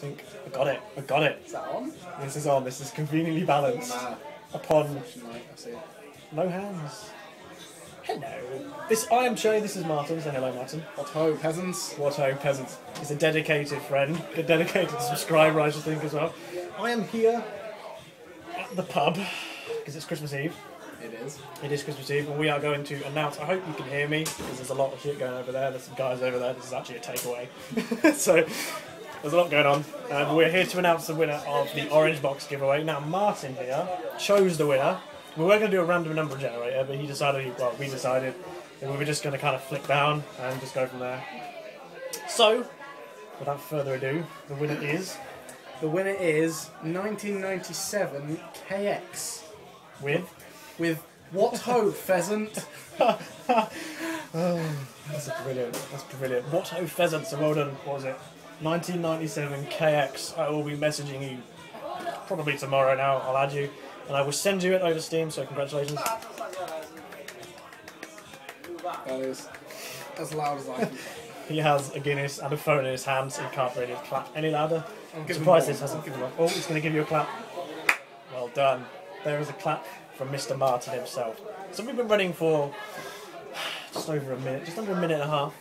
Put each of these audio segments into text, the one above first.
think I got it. I got it. Is that on? This is on. This is conveniently balanced Nah. upon Right, I see it. no hands. Hello. This I am Chay. This is Martin. Say hello, Martin. What ho, peasants? What ho, peasants. He's a dedicated friend, a dedicated subscriber, I should think as well. I am here at the pub because it's Christmas Eve. It is. It is Christmas Eve, and we are going to announce. I hope you can hear me because there's a lot of shit going over there. There's some guys over there. This is actually a takeaway. so there's a lot going on. And we're here to announce the winner of the Orange Box giveaway. Now, Martin here chose the winner. We were going to do a random number generator, but he decided, well, we decided that we were just going to kind of flick down and just go from there. So, without further ado, the winner is The winner is 1997 KX with. with What Ho, Pheasant? oh, That's brilliant. That's brilliant. What ho pheasant? So well done. What was it? 1997 KX. I will be messaging you probably tomorrow. Now I'll add you, and I will send you it over Steam. So congratulations. That is as loud as I can. He has a Guinness and a phone in his hand, so he can't really clap any louder. I'm surprised this hasn't given up. Oh, he's going to give you a clap. Well done. There is a clap from Mr. Martin himself. So we've been running for just over a minute, just under a minute and a half.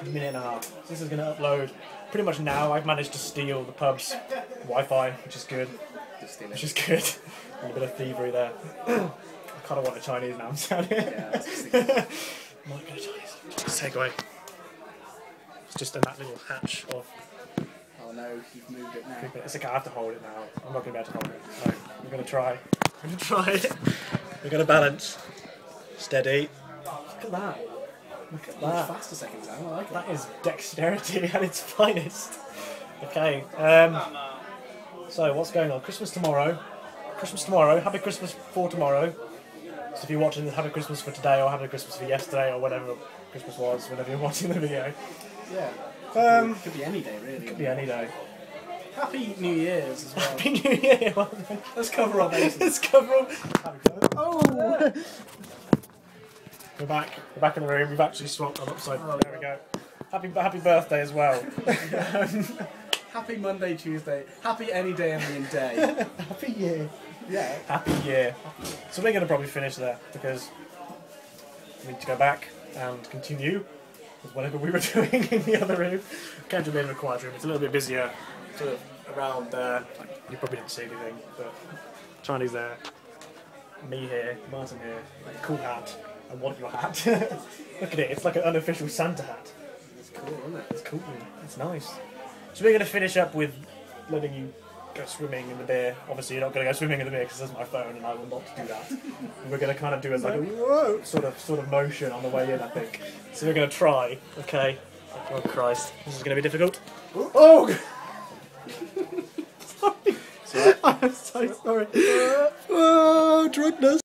A minute and a half. This is going to upload pretty much now. I've managed to steal the pub's Wi-Fi, which is good. Just steal it. Which is good. a bit of thievery there. I kind of want a Chinese now. I'm sad. Yeah, Might a Chinese. Just take. It's just in that little hatch of Oh no, you've moved it now. it's okay, I have to hold it now. I'm not going to be able to hold it. No, I'm going to try. I'm going to try it. We're going to balance. Steady. Look at that. Look at Much that. faster second time, I like it. That is dexterity at its finest. Okay. Um, so what's going on? Christmas tomorrow. Christmas tomorrow. Happy Christmas for tomorrow. So if you're watching this, happy Christmas for today, or happy Christmas for yesterday, or whatever Christmas was, whenever you're watching the video. Yeah. Um, Could be any day, really. could be any day. Happy New Year's as well. Happy New Year. Let's cover our bases. Let's cover up. Oh! We're back. We're back in the room. We've actually swapped on upside. Oh, there we go. Happy happy birthday as well. Happy Monday, Tuesday. Happy any day the day. happy year. Yeah. Happy year. So we're going to probably finish there because we need to go back and continue with whatever we were doing in the other room. Came to a bit of a quiet room. It's a little bit busier, sort of around there. You probably didn't see anything, but Chinese there, me here, Martin here, cool hat. I want your hat. Look at it. It's like an unofficial Santa hat. It's cool, isn't it? It's cool. It's nice. So we're going to finish up with letting you go swimming in the beer. Obviously, you're not going to go swimming in the beer because this is my phone, and I will not do that. And we're going to kind of do as like a whoa sort of sort of motion on the way in. I think. So we're going to try. Okay. Oh Christ, this is going to be difficult. Oh. oh! sorry. I'm so sorry. Oh, drunkenness.